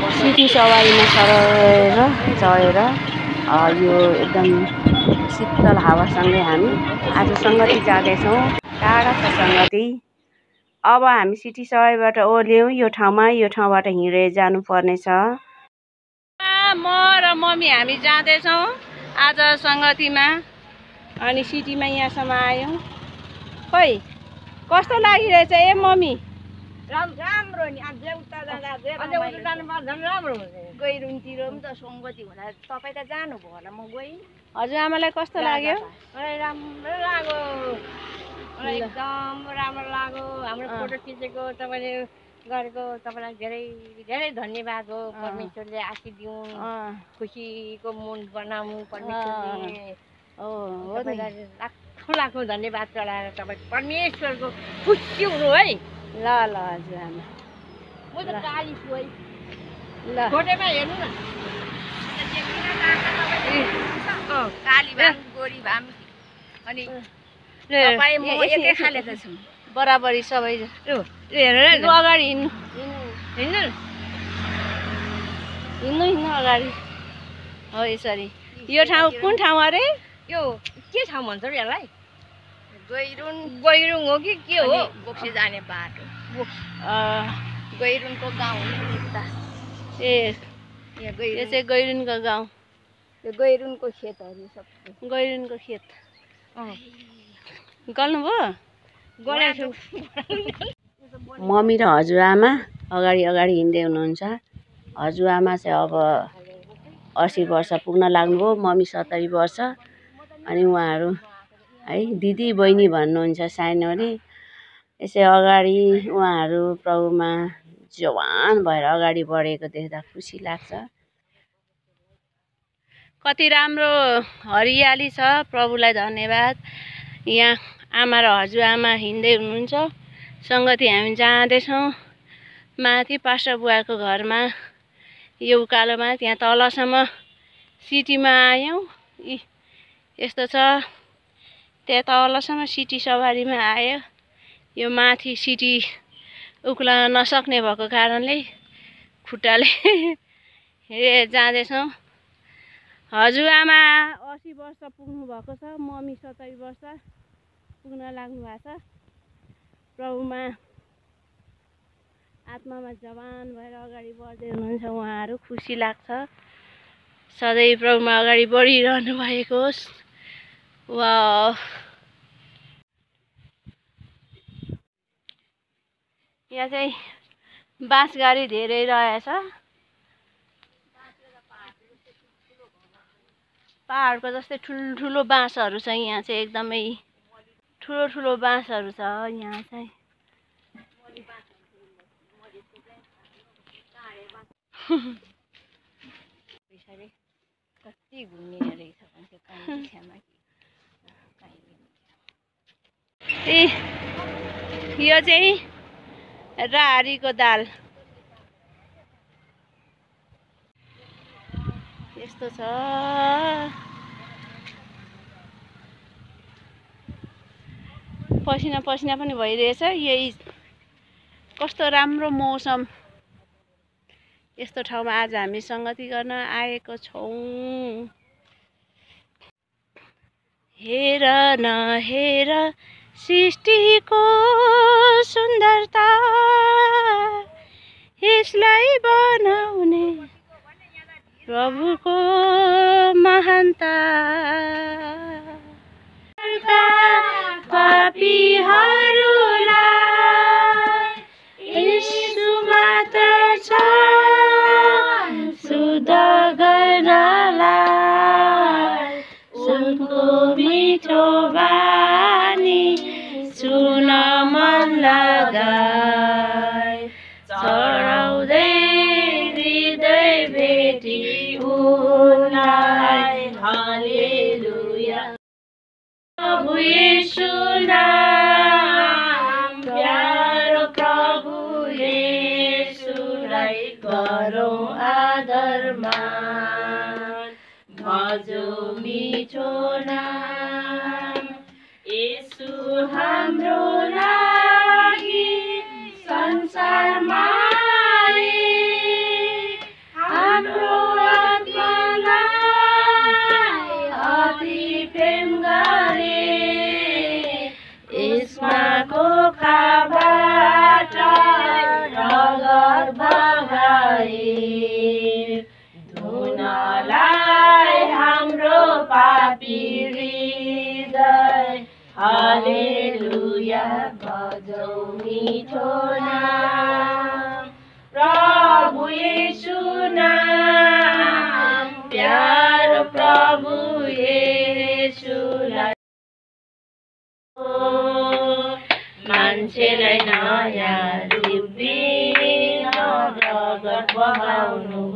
City सवारीमा सरेर चढेर यो एकदम शीतल हावासँगै हामी आज सङ्गति जाँदैछौँ। टाढा छ सङ्गति अब हामी सिटी सवारीबाट ओर्ल्यौँ। यो ठाउँमा यो ठाउँबाट हिँडेर जानुपर्नेछ। म र मम्मी हामी जाँदैछौँ आज सङ्गतिमा अनि सिटीमा यहाँसम्म आयौँ। खोइ कस्तो लागिरहेछ ए मम्मी? राम्रो नि। अझै उता जाँदा झन् राम्रो हुन्छ गैरुङतिर पनि त सङ्गति हुँदा तपाईँ त जानुभयो होला। म गएँ हजुरआमालाई कस्तो लाग्यो? मलाई राम्रो लाग्यो। मलाई एकदम राम्रो लाग्यो। हाम्रो। फोटो खिचेको तपाईँले गरेको तपाईँलाई धेरै धेरै धन्यवाद हो। परमेश्वरले आशीष दिउँ अँ, खुसीको मुन बनाउँ परमेश्वरले। लाखौँ लाखौँ धन्यवाद चढाएर तपाईँ परमेश्वरको खुसी हुनु है। ल ल हजुरआमा म त काली छु है ल। फोटोमा हेर्नु न। अँ, काली भाम गोरी भाम अनि ले, तपाईँ म ए- एकै ए- खाले त छौँ। बराबरी सबै हेरेर अगाडि हिँड्नु। हिँड्नु। न। हिँड्नु हिँड्नु अगाडि। हो यसरी। यो ठाउँ कुन ठाउँ अरे? यो के ठाउँ भन्छ र यसलाई? गैरुङ। गैरुङ हो कि के हो? बोक्सी जाने बाटो। गैरुङको गाउँ यता। ए यो चाहिँ गैरुनको गाउँ। यो गैरुङको खेतहरू सबै। गैरुनको खेत। गल्नुभयो? गरेको छु मम्मी र हजुरआमा अगाडि अगाडि हिँड्दै हुनुहुन्छ। हजुरआमा चाहिँ अब असी वर्ष पुग्न लाग्नुभयो। मम्मी सत्तरी वर्ष। अनि उहाँहरू है दिदी बहिनी भन्नुहुन्छ सानोले। यसै अगाडि उहाँहरू प्रभुमा जवान भएर अगाडि बढेको देख्दा खुसी लाग्छ। कति राम्रो हरियाली छ प्रभुलाई धन्यवाद। यहाँ आमा र हजुरआमा हिँड्दै हुनुहुन्छ। सङ्गति हामी जाँदैछौँ। माथि पास्टर बुवाको घरमा यो उकालोमा त्यहाँ तलसम्म सिटीमा आयौँ। यस्तो छ। त्यहाँ तलसम्म सिटी सवारीमा आयो। यो माथि सिटी उक्लन नसक्ने भएको कारणले खुट्टाले हिँडेर जाँदैछौँ। हजुरआमा असी वर्ष पुग्नु भएको छ मम्मी सत्तरी वर्ष पुग्न लाग्नु भएको छ। प्रभुमा आत्मामा जवान भएर अगाडि बढ्दै हुनुहुन्छ उहाँहरू खुसी लाग्छ। सधैँ प्रभुमा अगाडि बढिरहनु भएको होस्। वा यहाँ चाहिँ बाँसगाडी धेरै रहेछ। पाहाडको जस्तै ठुल्ठुलो बाँसहरू छ यहाँ चाहिँ एकदमै ठुलो ठुलो बाँसहरू छ यहाँ चाहिँ। कति घुम्ने रहेछ ए यो चाहिँ राहरीको दाल। यस्तो छ। पसिना पसिना पनि भइरहेछ। यही कस्तो राम्रो मौसम। यस्तो ठाउँमा आज हामी सङ्गति गर्न आएको छौँ। हेर न हेर सृष्टिको सुन्दरता यसलाई बनाउने प्रभुको महानता मात्र छ शुद्ध गर्नलाई तिम्रो मिठो नाम यसु हाम्रो लागि संसारमा हाम्रो आत्मालाई अति प्रेम गरे। यसमाको खाबाट रगत बगाए। पापी हृदय। हालेलुया बजाउ मिठो नाम। प्रभु येशु नाम प्यारो प्रभु येशुलाई मान्छेलाई नयाँ रूप दिन गर्व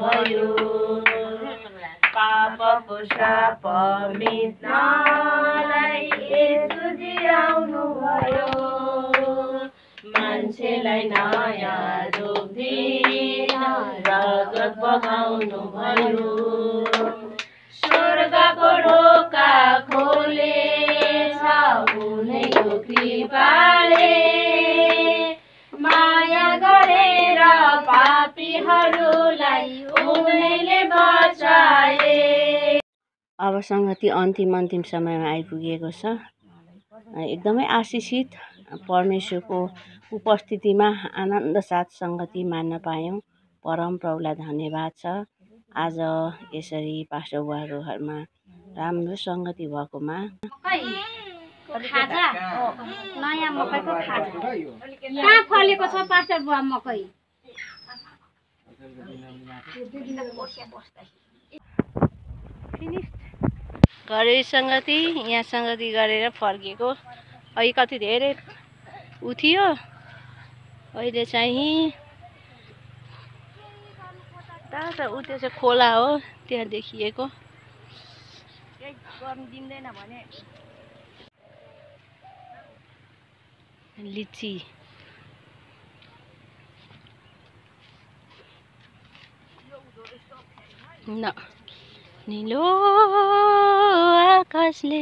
भयो साप मिट्नलाई यसो जियाउनुभयो। मान्छेलाई नयाँ रूप दिन रगत बगाउनुभयो। स्वर्गको ढोका खोले उनैको कृपाले माया गरेर पापीहरूलाई उनैले बचाए। अब सङ्गति अन्तिम अन्तिम समयमा आइपुगेको छ। एकदमै आशिषित परमेश्वरको उपस्थितिमा आनन्द साथ सङ्गति मान्न पायौँ। परम प्रभुलाई धन्यवाद छ। आज यसरी पास्टर बुवाको घरमा राम्रो सङ्गति भएकोमा खाजा? नयाँ मकैको खाजा। कहाँ फलेको छ पास्टर बुवा मकै? घरे सङ्गति यहाँ सङ्गति गरेर फर्किएको अहिले कति धेरै उ थियो अहिले चाहिँ टाढा ऊ त्यो चाहिँ खोला हो त्यहाँ देखिएको। दिँदैन भने लिची। न। निलो आकाशले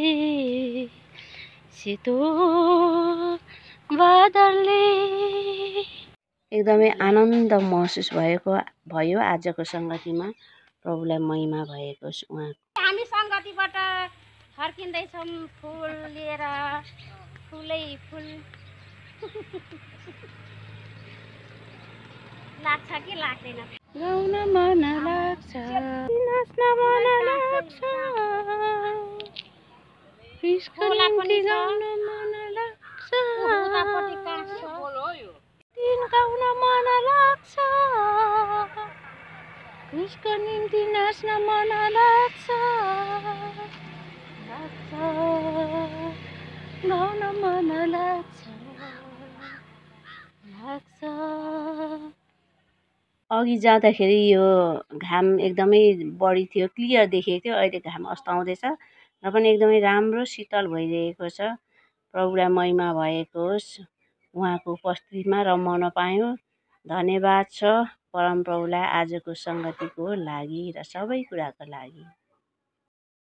सेतो बादलले। एकदमै आनन्द महसुस भएको भयो आजको सङ्गतिमा। प्रभुलाई महिमा भएको छ उहाँ। हामी सङ्गतिबाट फर्किँदैछौँ फुल लिएर। फुलै फुल। लाग्छ कि लाग्दैन? गाउन मन उतापट्टि गाउन मन लाग्छ। उसको निम्ति नाच्न मन लाग्छ। लाग्छ। गाउन मन लाग्छ। लाग्छ। अघि जाँदाखेरि यो घाम एकदमै बढी थियो क्लियर देखेको थियो अहिले घाम अस्ताउँदैछ। र पनि एकदमै राम्रो शीतल भइरहेको छ। प्रभुलाई महिमा भएको होस्। उहाँको उपस्थितिमा रमाउन पायौँ धन्यवाद छ परमप्रभुलाई आजको सङ्गतिको लागि र सबै कुराको लागि।